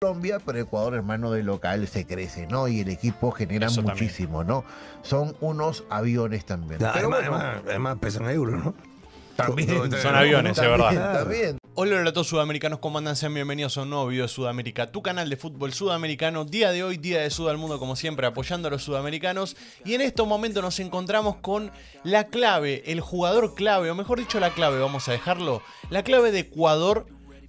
Colombia, pero Ecuador, hermano de local, se crece, ¿no? Y el equipo genera Eso también. muchísimo, ¿no? Son unos aviones también. Ya, Pero además, bueno, además- además pesan euros, ¿no? también. Son aviones, es verdad. También. Hola, hola a todos sudamericanos, ¿cómo andan? Sean bienvenidos a un nuevo video de Sudamérica, tu canal de fútbol sudamericano. Día de hoy, día de Sud al mundo, como siempre, apoyando a los sudamericanos. Y en estos momentos nos encontramos con la clave, el jugador clave, o mejor dicho, la clave, vamos a dejarlo, la clave de Ecuador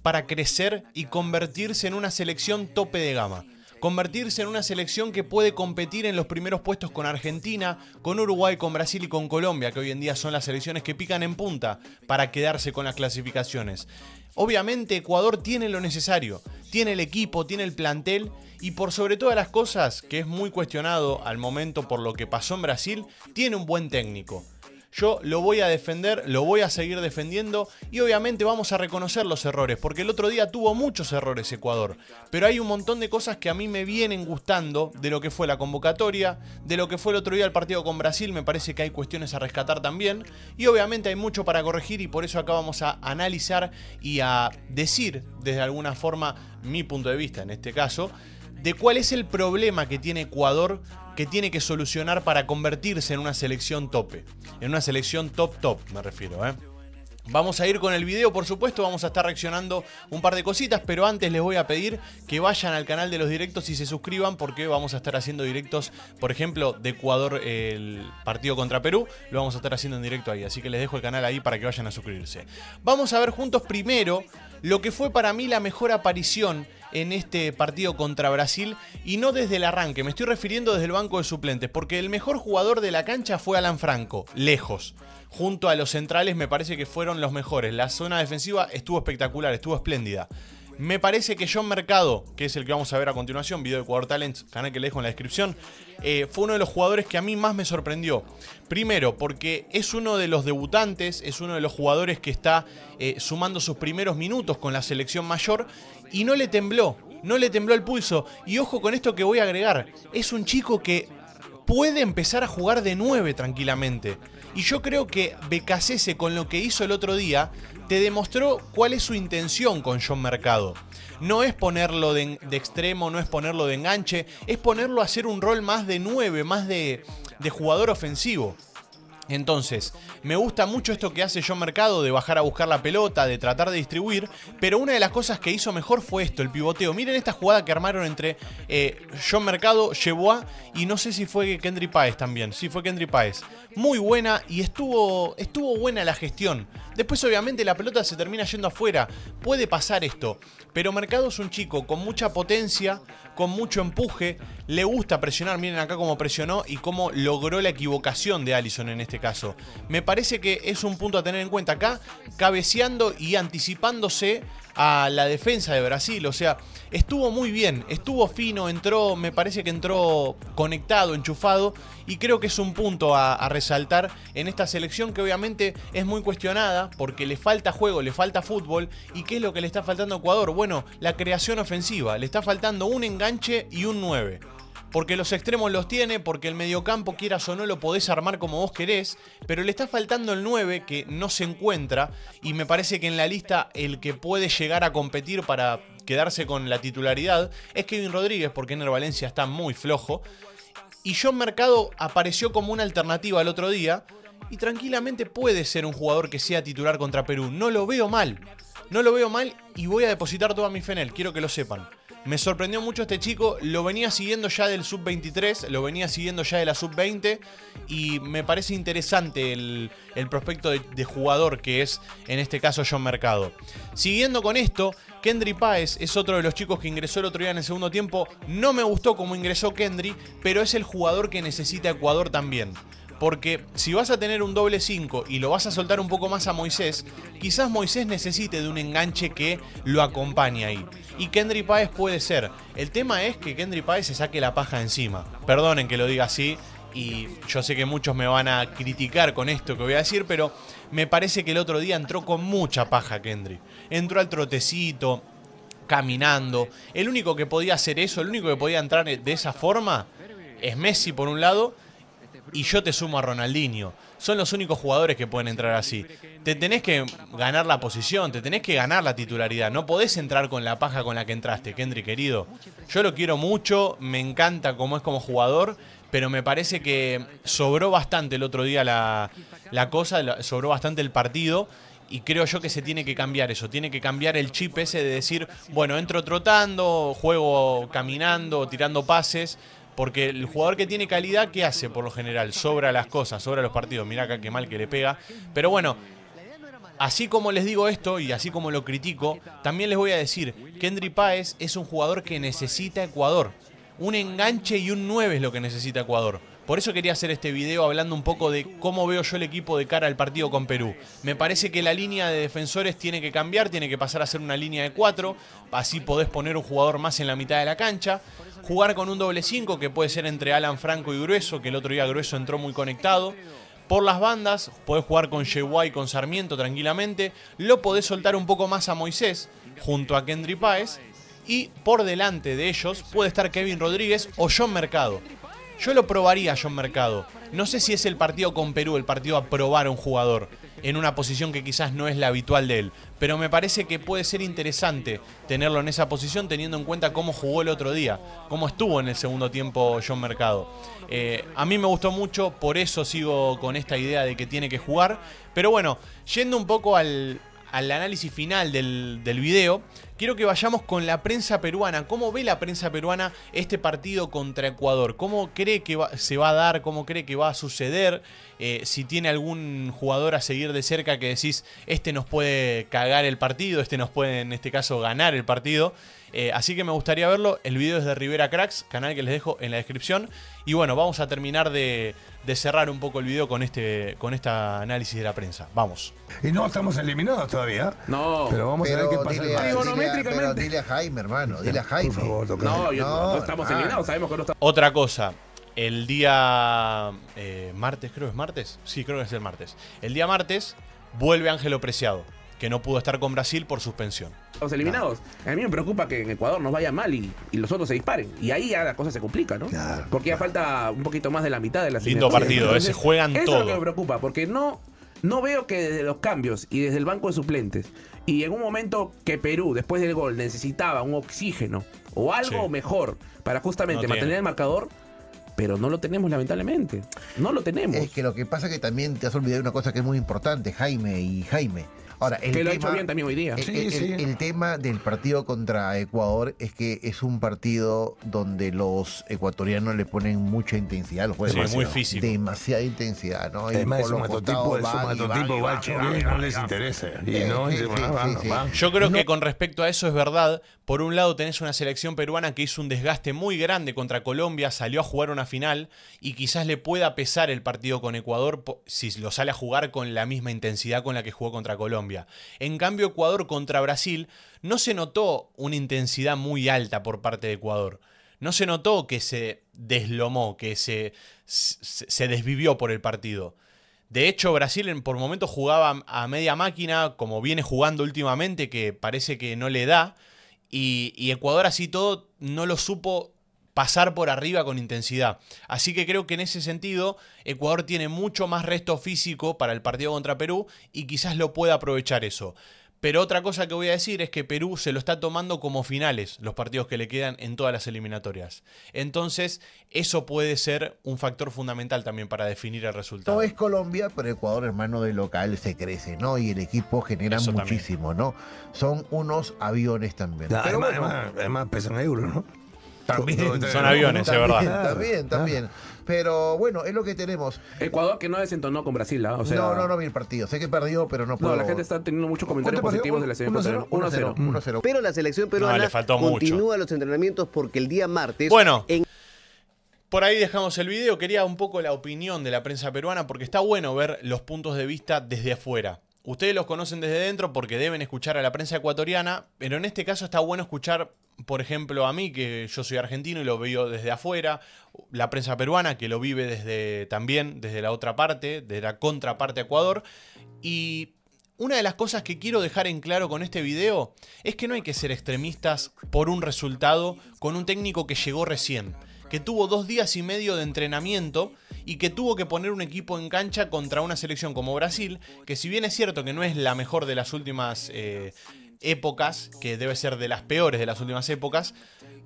para crecer y convertirse en una selección tope de gama. Convertirse en una selección que puede competir en los primeros puestos con Argentina, con Uruguay, con Brasil y con Colombia, que hoy en día son las selecciones que pican en punta para quedarse con las clasificaciones. Obviamente Ecuador tiene lo necesario, tiene el equipo, tiene el plantel y por sobre todas las cosas, que es muy cuestionado al momento por lo que pasó en Brasil, tiene un buen técnico. Yo lo voy a defender, lo voy a seguir defendiendo y obviamente vamos a reconocer los errores, porque el otro día tuvo muchos errores Ecuador, pero hay un montón de cosas que a mí me vienen gustando de lo que fue la convocatoria, de lo que fue el otro día el partido con Brasil, me parece que hay cuestiones a rescatar también y obviamente hay mucho para corregir y por eso acá vamos a analizar y a decir desde alguna forma mi punto de vista en este caso de cuál es el problema que tiene Ecuador que tiene que solucionar para convertirse en una selección tope. En una selección top top, me refiero, ¿eh? Vamos a ir con el video, por supuesto, vamos a estar reaccionando un par de cositas, pero antes les voy a pedir que vayan al canal de los directos y se suscriban porque vamos a estar haciendo directos, por ejemplo, de Ecuador el partido contra Perú, lo vamos a estar haciendo en directo ahí, así que les dejo el canal ahí para que vayan a suscribirse. Vamos a ver juntos primero lo que fue para mí la mejor aparición en este partido contra Brasil y no desde el arranque, me estoy refiriendo desde el banco de suplentes, porque el mejor jugador de la cancha fue Alan Franco, lejos. Junto a los centrales me parece que fueron los mejores. La zona defensiva estuvo espectacular, estuvo espléndida. Me parece que John Mercado, que es el que vamos a ver a continuación, video de Ecuador Talents, canal que le dejo en la descripción, eh, fue uno de los jugadores que a mí más me sorprendió. Primero, porque es uno de los debutantes, es uno de los jugadores que está eh, sumando sus primeros minutos con la selección mayor y no le tembló, no le tembló el pulso. Y ojo con esto que voy a agregar, es un chico que puede empezar a jugar de 9 tranquilamente. Y yo creo que Becasese con lo que hizo el otro día te demostró cuál es su intención con John Mercado. No es ponerlo de, extremo, no es ponerlo de enganche, es ponerlo a hacer un rol más de 9, más de, de jugador ofensivo. Entonces, me gusta mucho esto que hace John Mercado de bajar a buscar la pelota, de tratar de distribuir, pero una de las cosas que hizo mejor fue esto, el pivoteo. Miren esta jugada que armaron entre eh, John Mercado, Yeboah y no sé si fue Kendry Páez también. Sí, fue Kendry Páez. Muy buena y estuvo, estuvo buena la gestión. Después obviamente la pelota se termina yendo afuera. Puede pasar esto, pero Mercado es un chico con mucha potencia, con mucho empuje, le gusta presionar, miren acá cómo presionó y cómo logró la equivocación de Allison en este caso. Me parece que es un punto a tener en cuenta acá, cabeceando y anticipándose a la defensa de Brasil, o sea, estuvo muy bien, estuvo fino, entró, me parece que entró conectado, enchufado y creo que es un punto a, a resaltar en esta selección que obviamente es muy cuestionada porque le falta juego, le falta fútbol y ¿qué es lo que le está faltando a Ecuador? Bueno, la creación ofensiva, le está faltando un enganche y un 9. Porque los extremos los tiene, porque el mediocampo, quieras o no, lo podés armar como vos querés, pero le está faltando el 9 que no se encuentra y me parece que en la lista el que puede llegar a competir para quedarse con la titularidad es Kevin Rodríguez, porque Ener Valencia está muy flojo. Y John Mercado apareció como una alternativa el otro día y tranquilamente puede ser un jugador que sea titular contra Perú. No lo veo mal, no lo veo mal y voy a depositar toda mi fe quiero que lo sepan. Me sorprendió mucho este chico, lo venía siguiendo ya del sub-23, lo venía siguiendo ya de la sub-20 y me parece interesante el, prospecto de, de, jugador que es en este caso John Mercado. Siguiendo con esto, Kendry Páez es otro de los chicos que ingresó el otro día en el segundo tiempo. No me gustó cómo ingresó Kendry, pero es el jugador que necesita Ecuador también. Porque si vas a tener un doble 5 y lo vas a soltar un poco más a Moisés, quizás Moisés necesite de un enganche que lo acompañe ahí. Y Kendry Páez puede ser. El tema es que Kendry Páez se saque la paja encima. Perdonen que lo diga así. Y yo sé que muchos me van a criticar con esto que voy a decir, pero me parece que el otro día entró con mucha paja Kendry. Entró al trotecito, caminando. El único que podía hacer eso, el único que podía entrar de esa forma es Messi por un lado y yo te sumo a Ronaldinho. Son los únicos jugadores que pueden entrar así. Te tenés que ganar la posición, te tenés que ganar la titularidad. No podés entrar con la paja con la que entraste, Kendry querido. Yo lo quiero mucho, me encanta cómo es como jugador, pero me parece que sobró bastante el otro día la, la cosa, sobró bastante el partido. Y creo yo que se tiene que cambiar eso, tiene que cambiar el chip ese de decir, bueno, entro trotando, juego caminando, tirando pases, porque el jugador que tiene calidad, ¿qué hace por lo general? Sobra las cosas, sobra los partidos. Mirá acá qué mal que le pega. Pero bueno, así como les digo esto y así como lo critico, también les voy a decir, Kendry Páez es un jugador que necesita Ecuador. Un enganche y un 9 es lo que necesita Ecuador. Por eso quería hacer este video hablando un poco de cómo veo yo el equipo de cara al partido con Perú. Me parece que la línea de defensores tiene que cambiar, tiene que pasar a ser una línea de 4, así podés poner un jugador más en la mitad de la cancha. Jugar con un doble 5 que puede ser entre Alan Franco y Grueso, que el otro día Grueso entró muy conectado. Por las bandas, podés jugar con y con Sarmiento tranquilamente. Lo podés soltar un poco más a Moisés junto a Kendry Páez. Y por delante de ellos puede estar Kevin Rodríguez o John Mercado. Yo lo probaría John Mercado. No sé si es el partido con Perú, el partido a probar a un jugador en una posición que quizás no es la habitual de él. Pero me parece que puede ser interesante tenerlo en esa posición teniendo en cuenta cómo jugó el otro día, cómo estuvo en el segundo tiempo John Mercado. Eh, a mí me gustó mucho, por eso sigo con esta idea de que tiene que jugar. Pero bueno, yendo un poco al, al análisis final del, del video, quiero que vayamos con la prensa peruana. ¿Cómo ve la prensa peruana este partido contra Ecuador? ¿Cómo cree que se va a dar? ¿Cómo cree que va a suceder? Eh, si tiene algún jugador a seguir de cerca que decís, este nos puede cagar el partido, este nos puede en este caso ganar el partido. Eh, así que me gustaría verlo. El video es de Rivera Cracks, canal que les dejo en la descripción. Y bueno, vamos a terminar de, cerrar un poco el video con este con esta análisis de la prensa. Vamos. Y no estamos eliminados todavía. No. Pero vamos a ver qué pasa. Dile, a, pero dile a Jaime, hermano. Dile a Jaime. no, no, estamos eliminados. Sabemos que no estamos. Otra cosa. El día eh, martes, creo que es martes. Sí, creo que es el martes. El día martes vuelve Ángelo Preciado que no pudo estar con Brasil por suspensión. Los eliminados. A mí me preocupa que en Ecuador nos vaya mal y, los otros se disparen. Y ahí ya la cosa se complica, ¿no? porque ya falta un poquito más de la mitad de la Lindo partido, ese juegan todo. Eso es lo que me preocupa, porque no, no veo que desde los cambios y desde el banco de suplentes y en un momento que Perú, después del gol, necesitaba un oxígeno o algo mejor para justamente mantener el marcador, pero no lo tenemos lamentablemente. No lo tenemos. Es que lo que pasa es que también te has olvidado una cosa que es muy importante, Jaime y Jaime. Ahora, el que lo ha hecho bien también hoy día. El, tema del partido contra Ecuador es que es un partido donde los ecuatorianos le ponen mucha intensidad al juego. Sí, muy físico. Demasiada intensidad, ¿no? Además, es un matotipo, es no les interesa. Yo creo que con respecto a eso es verdad. Por un lado tenés una selección peruana que hizo un desgaste muy grande contra Colombia, salió a jugar una final y quizás le pueda pesar el partido con Ecuador si lo sale a jugar con la misma intensidad con la que jugó contra Colombia. En cambio, Ecuador contra Brasil no se notó una intensidad muy alta por parte de Ecuador. No se notó que se deslomó, que se, se desvivió por el partido. De hecho, Brasil por momentos jugaba a media máquina, como viene jugando últimamente, que parece que no le da. Y, y Ecuador así todo no lo supo pasar por arriba con intensidad. Así que creo que en ese sentido Ecuador tiene mucho más resto físico para el partido contra Perú y quizás lo pueda aprovechar eso. Pero otra cosa que voy a decir es que Perú se lo está tomando como finales los partidos que le quedan en todas las eliminatorias. Entonces, eso puede ser un factor fundamental también para definir el resultado. No es Colombia, pero Ecuador, hermano de local, se crece, ¿no? Y el equipo genera muchísimo, ¿no? Son unos aviones también. además, además pesan euros, ¿no? También. Son aviones, es verdad. También, también. Pero bueno, es lo que tenemos. Ecuador que no desentonó con Brasil, ¿ah? no, no, no vi el partido. Sé que perdió, pero no puedo. No, la gente está teniendo muchos comentarios positivos de la selección 1-0. 1-0. Pero la selección peruana continúa los entrenamientos porque el día martes. Bueno. Por ahí dejamos el video. Quería un poco la opinión de la prensa peruana porque está bueno ver los puntos de vista desde afuera. Ustedes los conocen desde dentro porque deben escuchar a la prensa ecuatoriana, pero en este caso está bueno escuchar, por ejemplo, a mí, que yo soy argentino y lo veo desde afuera, la prensa peruana, que lo vive desde también desde la otra parte, de la contraparte Ecuador, y una de las cosas que quiero dejar en claro con este video es que no hay que ser extremistas por un resultado con un técnico que llegó recién que tuvo dos días y medio de entrenamiento y que tuvo que poner un equipo en cancha contra una selección como Brasil, que si bien es cierto que no es la mejor de las últimas eh, épocas, que debe ser de las peores de las últimas épocas,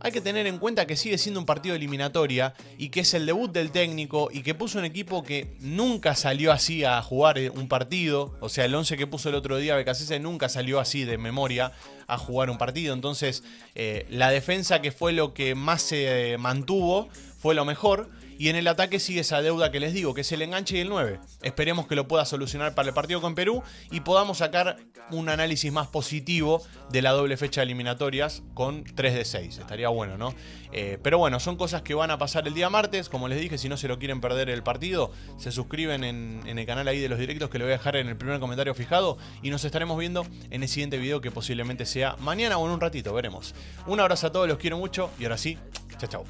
hay que tener en cuenta que sigue siendo un partido de eliminatoria y que es el debut del técnico y que puso un equipo que nunca salió así a jugar un partido. O sea, el 11 que puso el otro día BKC nunca salió así de memoria a jugar un partido. Entonces, eh, la defensa que fue lo que más se mantuvo fue lo mejor. Y en el ataque sigue esa deuda que les digo, que es el enganche y el 9. Esperemos que lo pueda solucionar para el partido con Perú y podamos sacar un análisis más positivo de la doble fecha de eliminatorias con 3 de 6. Estaría bueno, ¿no? Eh, pero bueno, son cosas que van a pasar el día martes. Como les dije, si no se lo quieren perder el partido, se suscriben en, en el canal ahí de los directos que lo voy a dejar en el primer comentario fijado. Y nos estaremos viendo en el siguiente video que posiblemente sea mañana o en un ratito, veremos. Un abrazo a todos, los quiero mucho y ahora sí, chao, chao.